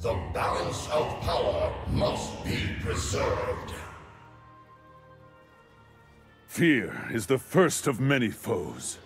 The balance of power must be preserved. Fear is the first of many foes.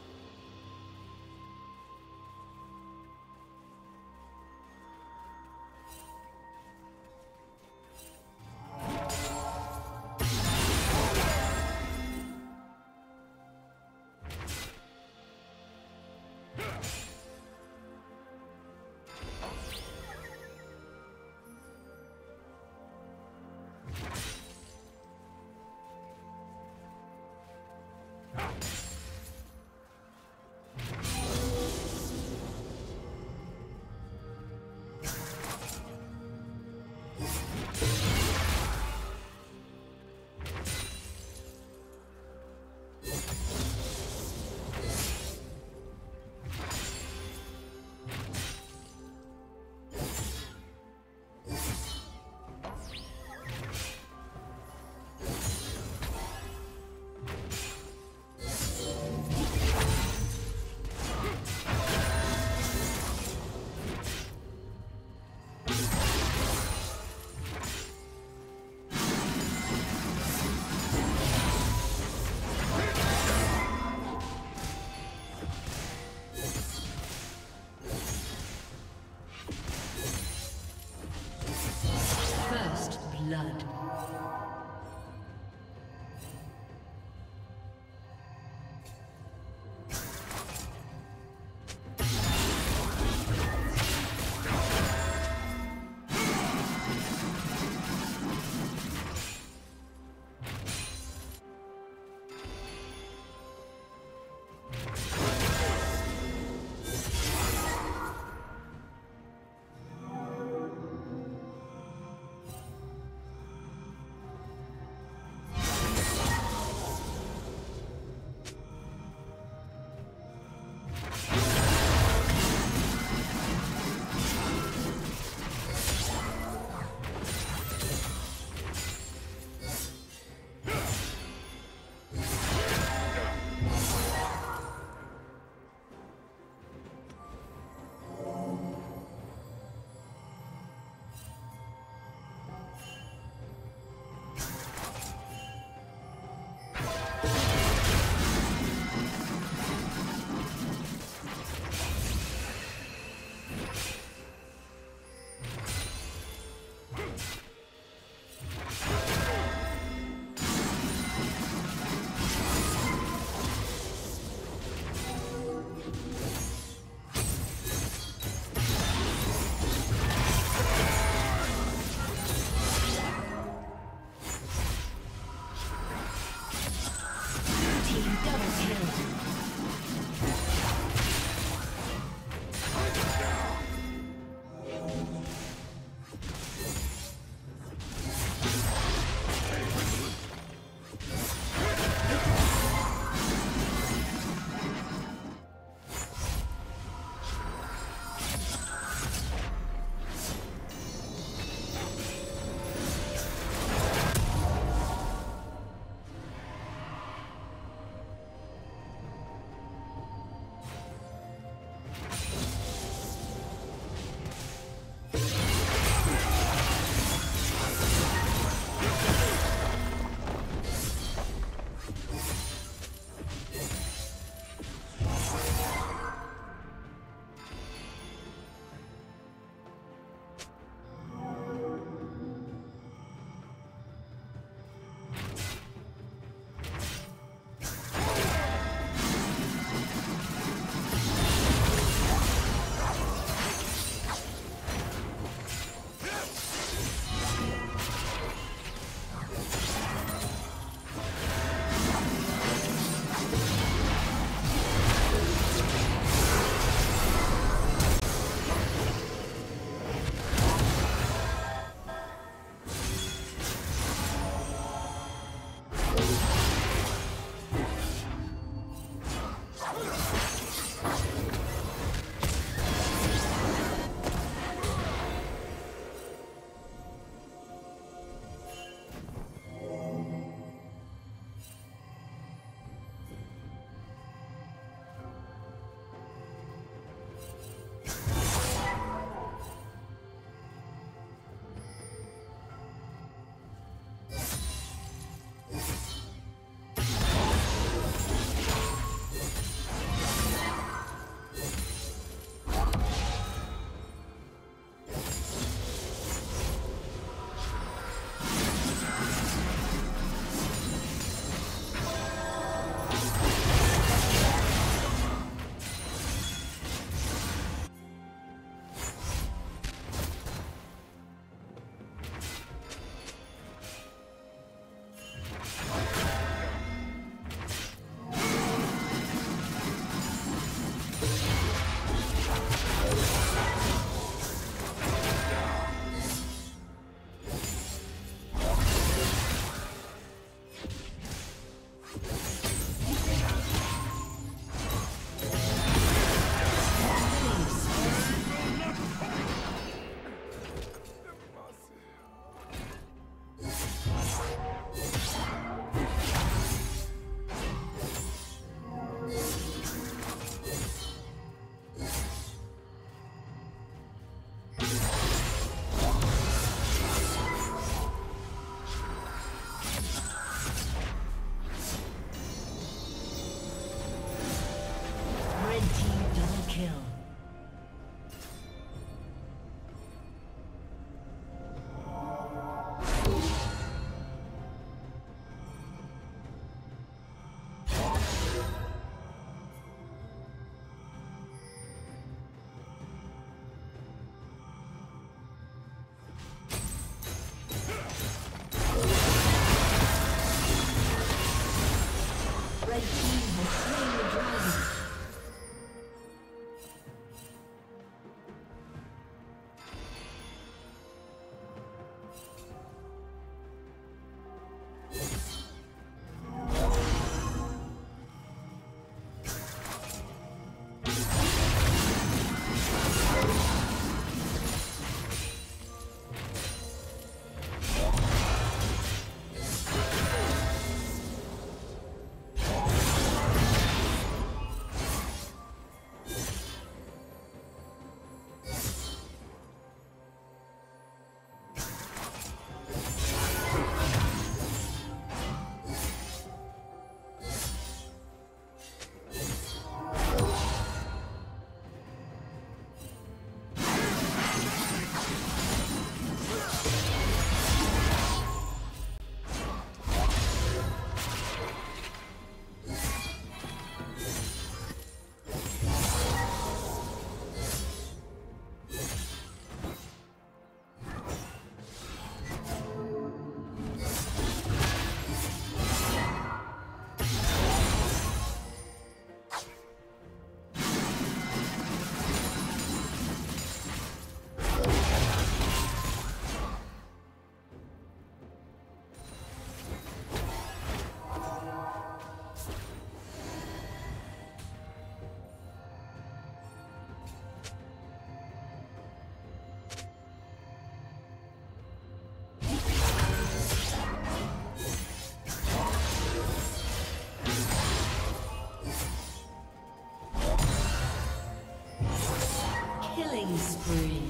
Killing spree.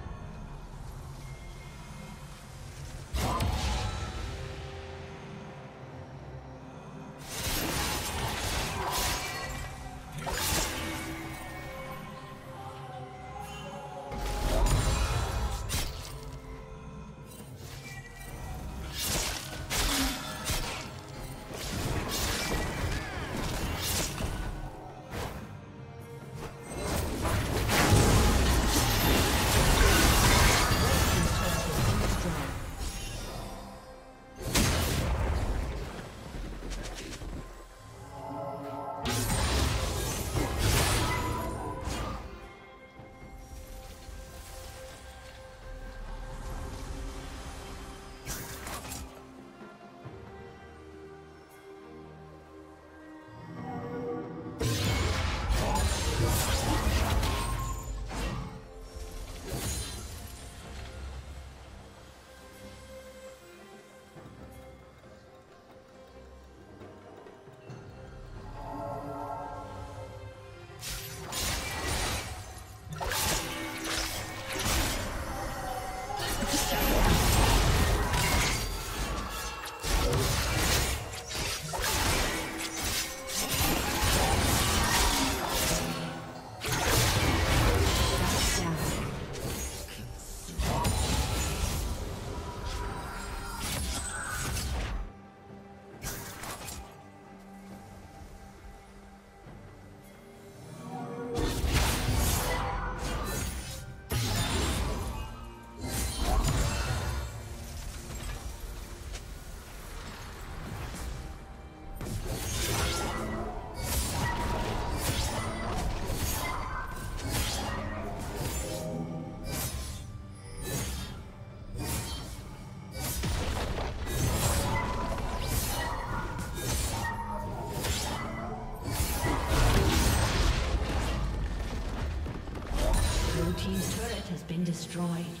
Destroyed.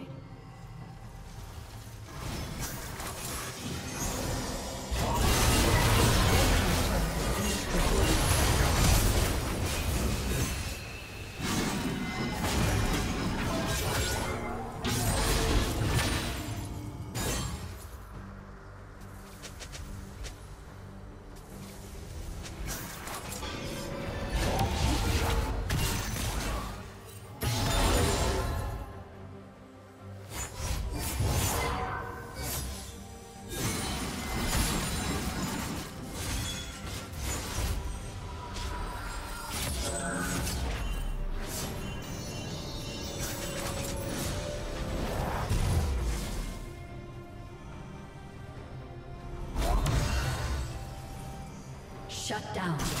Shut down.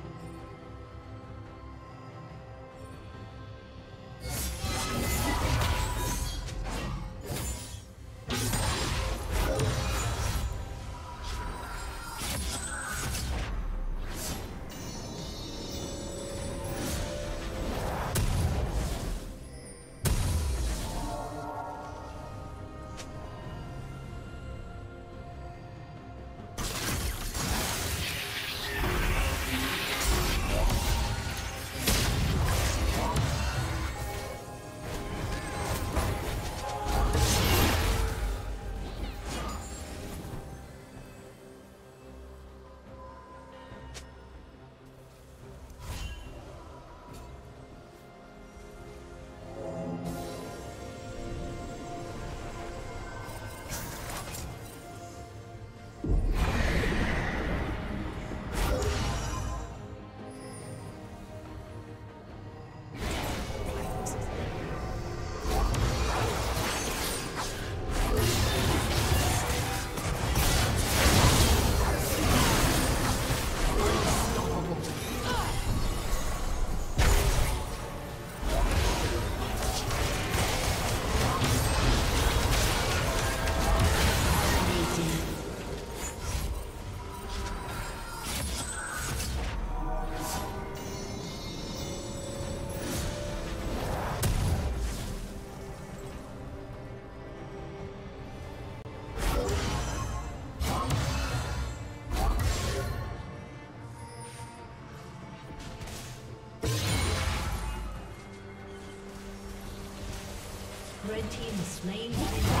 Slain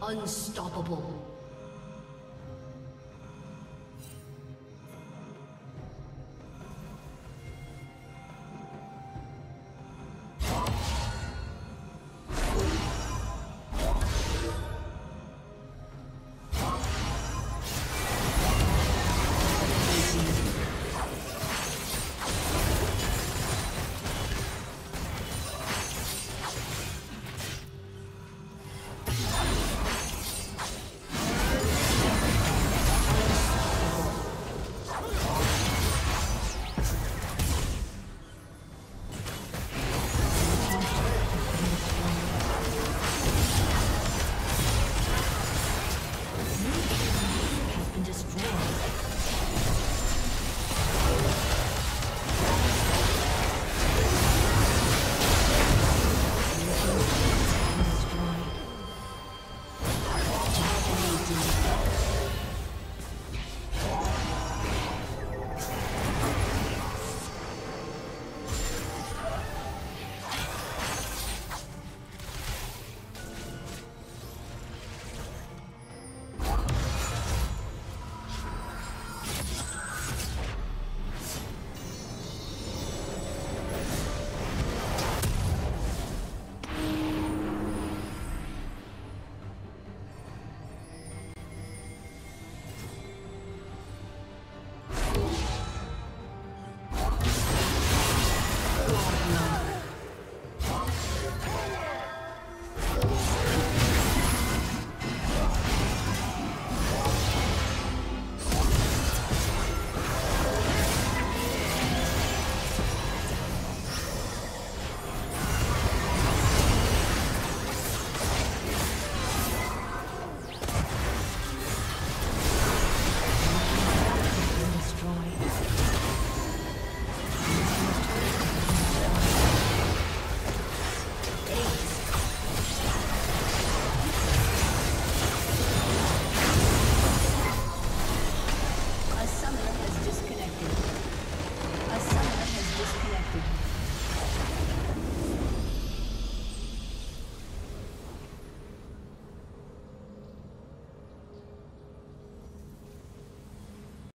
Unstoppable.